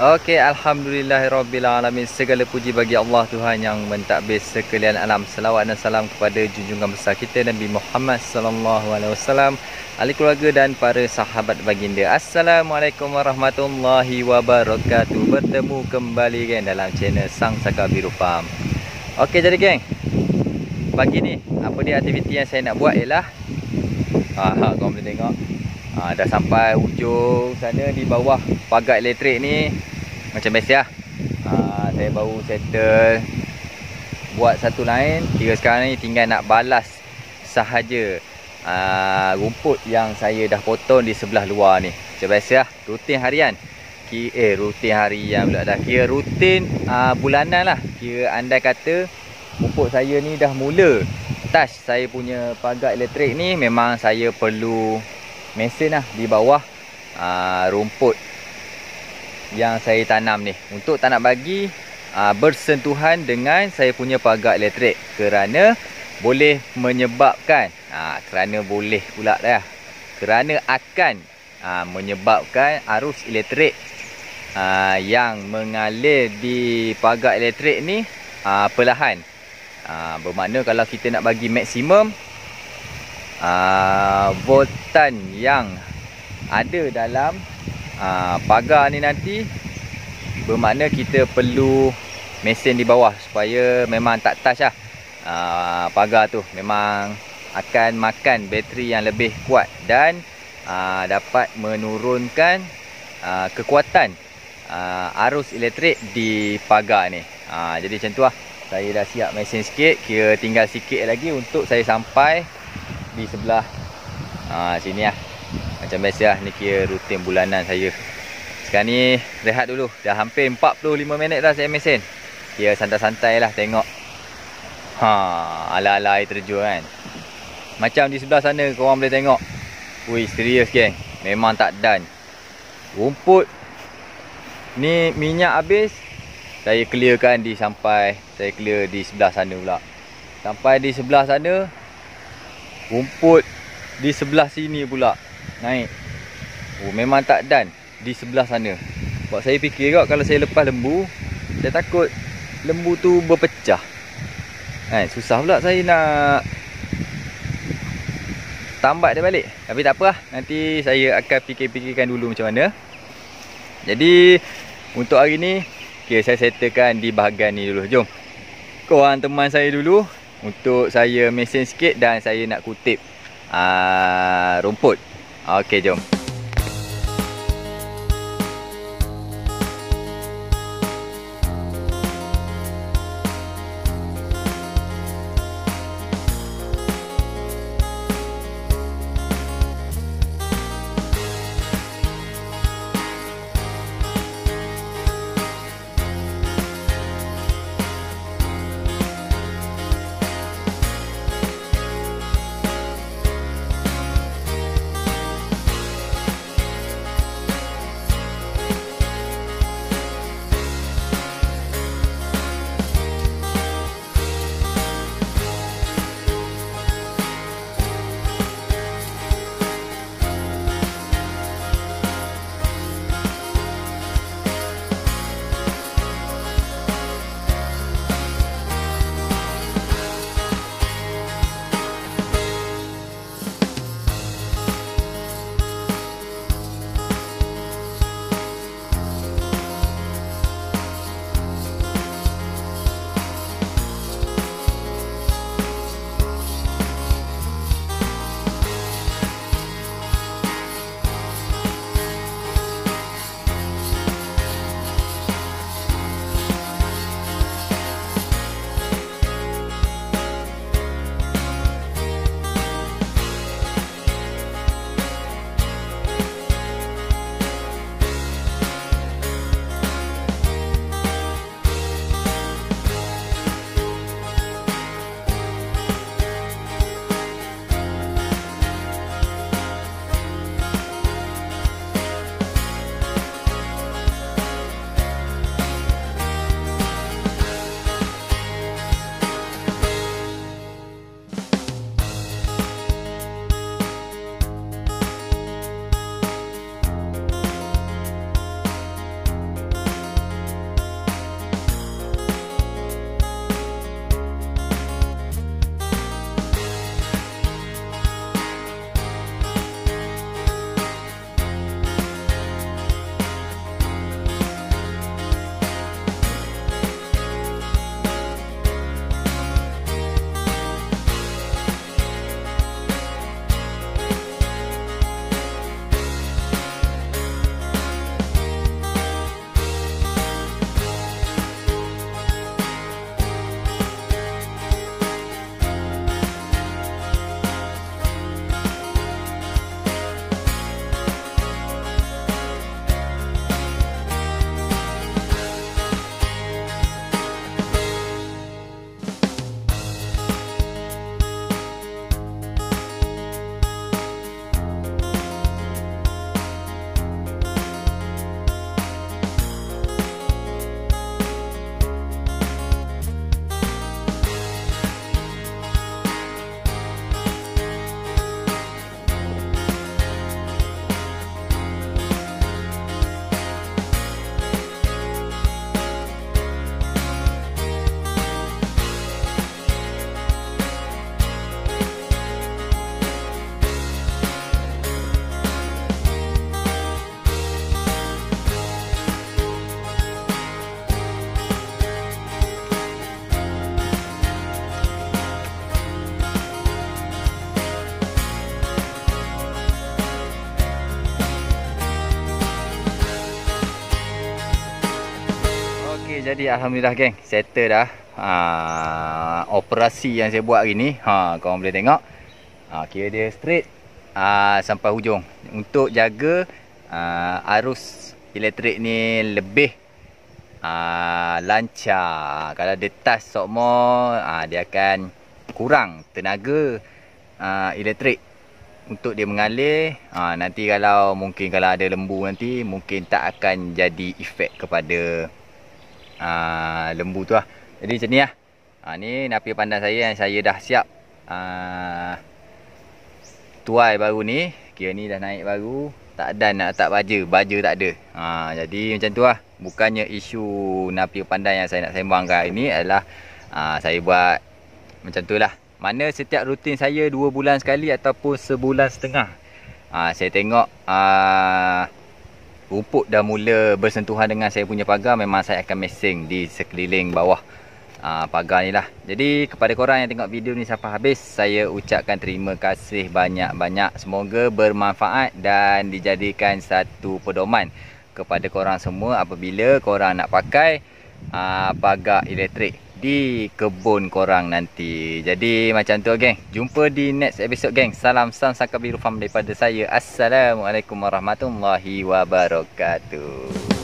Okey, alhamdulillahirabbilalamin. Segala puji bagi Allah Tuhan yang mentadbir sekalian alam. Selawat dan salam kepada junjungan besar kita Nabi Muhammad wasallam, ahli keluarga dan para sahabat baginda. Assalamualaikum warahmatullahi wabarakatuh. Bertemu kembali geng dalam channel Sang Saka Biru Farm. Okey, jadi geng. Pagi ni, apa dia aktiviti yang saya nak buat ialah Ha, ha, kau boleh tengok. Ha, dah sampai ujung sana di bawah pagar elektrik ni macam biasa lah. Ha, saya baru settle buat satu lain. Kira sekarang ni tinggal nak balas sahaja ha, rumput yang saya dah potong di sebelah luar ni. Macam biasa lah. Rutin harian. Kira, eh, rutin harian pula dah. Kira rutin ha, bulanan lah. Kira anda kata rumput saya ni dah mula touch saya punya pagar elektrik ni memang saya perlu mesin lah di bawah aa, rumput yang saya tanam ni. Untuk tak nak bagi aa, bersentuhan dengan saya punya pagar elektrik kerana boleh menyebabkan aa, kerana boleh pula dah. Kerana akan aa, menyebabkan arus elektrik aa, yang mengalir di pagar elektrik ni aa, perlahan. Aa, bermakna kalau kita nak bagi maksimum uh, voltan yang ada dalam uh, pagar ni nanti bermakna kita perlu mesin di bawah supaya memang tak touch lah uh, pagar tu. Memang akan makan bateri yang lebih kuat dan uh, dapat menurunkan uh, kekuatan uh, arus elektrik di pagar ni. Uh, jadi macam tu lah. Saya dah siap mesin sikit kira tinggal sikit lagi untuk saya sampai di sebelah. Ha, sini lah. Macam biasa lah ni kira rutin bulanan saya. Sekarang ni rehat dulu. Dah hampir 45 minit dah saya mesin. Kira santai-santai lah tengok. Ha, ala-ala air terjun kan. Macam di sebelah sana korang boleh tengok. Wih serius geng. Memang tak done Rumput. Ni minyak habis. Saya clearkan di sampai Saya clear di sebelah sana pula. Sampai di sebelah sana rumput di sebelah sini pula naik. Oh memang tak dan di sebelah sana. Sebab saya fikir kot kalau saya lepas lembu saya takut lembu tu berpecah. Kan susah pula saya nak tambat dia balik. Tapi tak apa lah nanti saya akan fikir-fikirkan dulu macam mana. Jadi untuk hari ni okay, saya settlekan di bahagian ni dulu. Jom. Korang teman saya dulu untuk saya mesin sikit dan saya nak kutip uh, rumput. Okey, jom. Jadi Alhamdulillah geng. Settle dah. Ha, Operasi yang saya buat hari ni ha, Korang boleh tengok. Ha, Kira dia straight ha, Sampai hujung. Untuk jaga ha, Arus elektrik ni Lebih ha, Lancar. Kalau dia touch sokmo ha, Dia akan Kurang tenaga ha, Elektrik. Untuk dia mengalir ha, nanti kalau mungkin kalau ada lembu nanti mungkin tak akan jadi efek kepada uh, lembu tu lah. Jadi macam ni lah. Ha, ni napi pandang saya yang saya dah siap. Uh, tuai baru ni. Kira ni dah naik baru. Tak ada nak letak baja. Baja tak ada. Ha, jadi macam tu lah. Bukannya isu napi pandang yang saya nak sembangkan hari ni adalah uh, saya buat macam tu lah. Mana setiap rutin saya 2 bulan sekali ataupun sebulan setengah. Ha, saya tengok uh, rumput dah mula bersentuhan dengan saya punya pagar memang saya akan mesing di sekeliling bawah aa, pagar ni lah. Jadi kepada korang yang tengok video ni sampai habis saya ucapkan terima kasih banyak-banyak. Semoga bermanfaat dan dijadikan satu pedoman kepada korang semua apabila korang nak pakai aa, pagar elektrik di kebun korang nanti. Jadi macam tu geng. Jumpa di next episode geng. Salam Sam Sakabiru Farm daripada saya. Assalamualaikum warahmatullahi wabarakatuh.